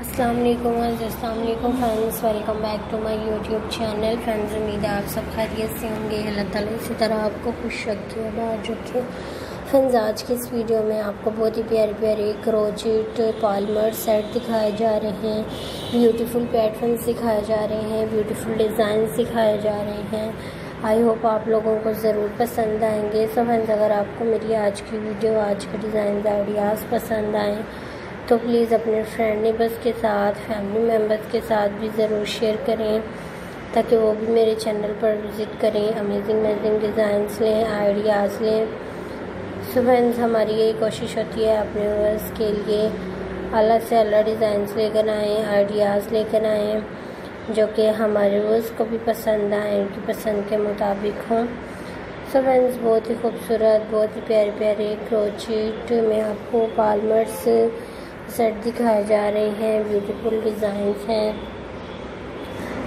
अस्सलाम वालेकुम friends welcome back to my YouTube channel friends उम्मीद है आप सब खैरियत से होंगे, अल्लाह ताला इसी तरह आपको खुश रखे आबाद रखे। फ्रेंड्स आज की इस वीडियो में आपको बहुत ही प्यारे प्यारे क्रोचिट पालमर सेट दिखाए जा रहे हैं। ब्यूटीफुल पैटर्न दिखाए जा रहे हैं ब्यूटीफुल डिज़ाइन दिखाए जा रहे हैं। आई होप आप लोगों को ज़रूर पसंद आएँगे। सो फ्रेंड्स अगर आपको मेरी आज की वीडियो आज के डिज़ाइन आइडियाज़ पसंद आएँ तो प्लीज़ अपने फ्रेंड नेबर्स के साथ फैमिली मेंबर्स के साथ भी ज़रूर शेयर करें, ताकि वो भी मेरे चैनल पर विज़िट करें अमेजिंग अमेजिंग डिज़ाइंस लें आइडियाज़ लें। सो फ्रेंड्स हमारी यही कोशिश होती है अपने वर्स के लिए अलग से अलग डिज़ाइंस लेकर आएँ आइडियाज़ लेकर आएँ, जो कि हमारे वर्स को भी पसंद आए, उनकी पसंद के मुताबिक हों। सो फ्रेंड्स बहुत ही खूबसूरत, बहुत ही प्यारे प्यारे क्रोचिट में आपको पालमर्स सेट दिखाए जा रहे हैं। ब्यूटीफुल डिज़ाइंस हैं।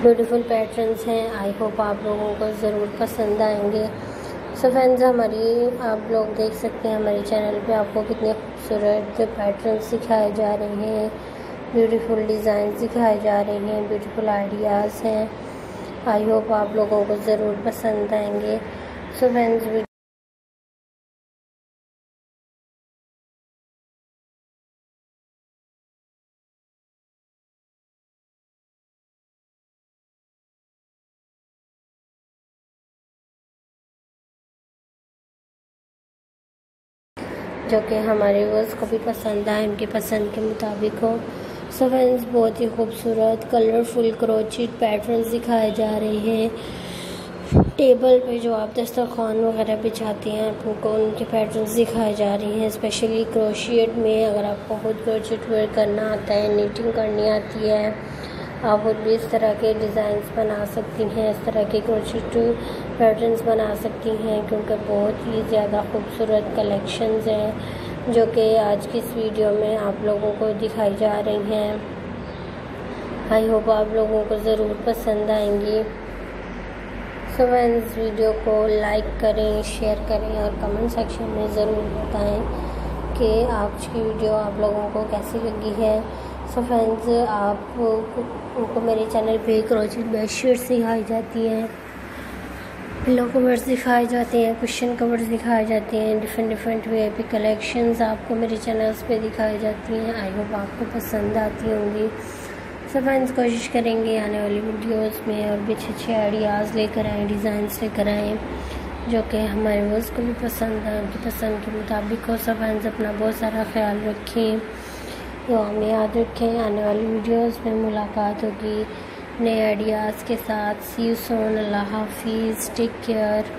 ब्यूटीफुल पैटर्न्स हैं। आई होप आप लोगों को ज़रूर पसंद आएँगे। सो so फ्रेंड्स हमारी, आप लोग देख सकते हैं हमारे चैनल पे आपको कितने खूबसूरत पैटर्न्स सिखाए जा रहे हैं। ब्यूटीफुल डिज़ाइन सिखाए जा रहे हैं। ब्यूटीफुल आइडियाज़ हैं। आई होप आप लोगों को ज़रूर पसंद आएँगे। सो फ्रेंड्स जो कि हमारे वर्स को भी पसंद आए, उनकी पसंद के मुताबिक हो। सो फ्रेंड्स बहुत ही खूबसूरत कलरफुल क्रोचिट पैटर्न्स दिखाए जा रहे हैं। टेबल पे जो आप दस्तरखान वगैरह बिछाते हैं, आपको उनके पैटर्न्स दिखाए जा रहे हैं? स्पेशली क्रोशियट में अगर आपको खुद क्रोशियट वेयर करना आता है नीटिंग करनी आती है आप खुद भी इस तरह के डिज़ाइंस बना सकती हैं इस तरह के क्रोशिट पैटर्न्स बना सकती हैं क्योंकि बहुत ही ज़्यादा खूबसूरत कलेक्शंस हैं जो कि आज की इस वीडियो में आप लोगों को दिखाई जा रही हैं। आई होप आप लोगों को ज़रूर पसंद आएँगी। सो so, इस वीडियो को लाइक करें शेयर करें और कमेंट सेक्शन में ज़रूर बताएँ कि आज की वीडियो आप लोगों को कैसी लगी है। सो फ्रेंड्स आप उनको मेरे चैनल पे क्रोचिट बेडशीट सिखाई जाती हैं। पिलो कवर्स दिखाए जाते हैं क्वेश्चन कवर्स दिखाए जाते हैं डिफरेंट डिफरेंट वे पे कलेक्शंस आपको मेरे चैनल्स पे दिखाई जाती हैं। आई होप आपको पसंद आती होंगी। सब फ्रेंड्स कोशिश करेंगे आने वाली वीडियोस में और भी अच्छे अच्छे आइडियाज़ लेकर आएँ डिज़ाइंस लेकर आएँ, जो कि हमारे वर्स को भी पसंद आए, उनकी पसंद के मुताबिक हो। सब फ्रेंड्स अपना बहुत सारा ख्याल रखें। तो हमें याद रखें, आने वाली वीडियोस में मुलाकात होगी। नए आइडियाज़ के साथ सी सोन अल्लाह हाफिज़ टेक केयर